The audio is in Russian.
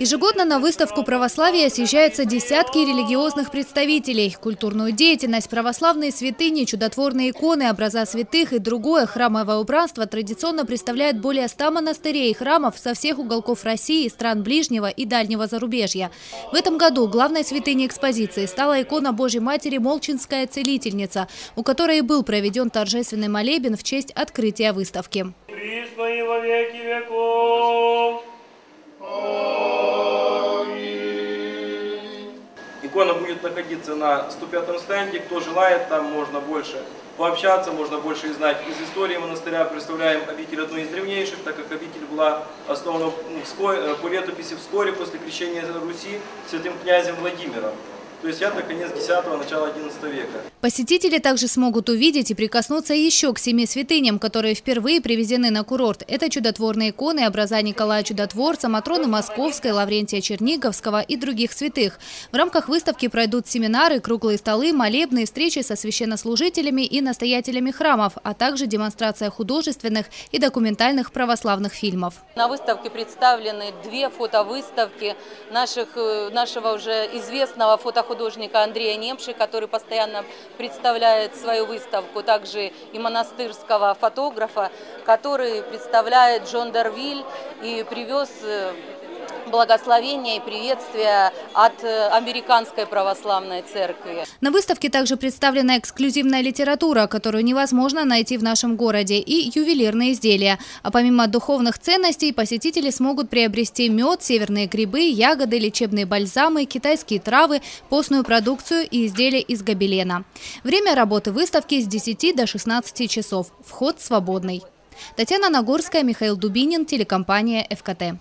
Ежегодно на выставку православия съезжаются десятки религиозных представителей. Культурную деятельность, православные святыни, чудотворные иконы, образа святых и другое храмовое убранство традиционно представляют более ста монастырей и храмов со всех уголков России, стран ближнего и дальнего зарубежья. В этом году главной святыней экспозиции стала икона Божьей Матери Молчинская целительница, у которой был проведен торжественный молебен в честь открытия выставки. Во веки веков. Икона будет находиться на 105 стенде. Кто желает, там можно больше пообщаться, можно больше узнать из истории монастыря. Представляем обитель одну из древнейших, так как обитель была основана ну, вскоре, по летописи вскоре после крещения Руси святым князем Владимиром. То есть это конец 10-го, начало 11 века. Посетители также смогут увидеть и прикоснуться еще к семи святыням, которые впервые привезены на курорт. Это чудотворные иконы, образа Николая Чудотворца, Матроны Московской, Лаврентия Черниговского и других святых. В рамках выставки пройдут семинары, круглые столы, молебные встречи со священнослужителями и настоятелями храмов, а также демонстрация художественных и документальных православных фильмов. На выставке представлены две фотовыставки наших, э, нашего уже известного фотохудожника художника Андрея Немши, который постоянно представляет свою выставку, также и монастырского фотографа, который представляет Джон Дарвиль и привез э, благословения и приветствия от э, Американской православной церкви. На выставке также представлена эксклюзивная литература, которую невозможно найти в нашем городе, и ювелирные изделия. А помимо духовных ценностей, посетители смогут приобрести мед, северные грибы, ягоды, лечебные бальзамы, китайские травы, постную продукцию и изделия из гобелена. Время работы выставки с 10 до 16 часов. Вход свободный. Татьяна Нагорская, Михаил Дубинин, телекомпания «ФКТ».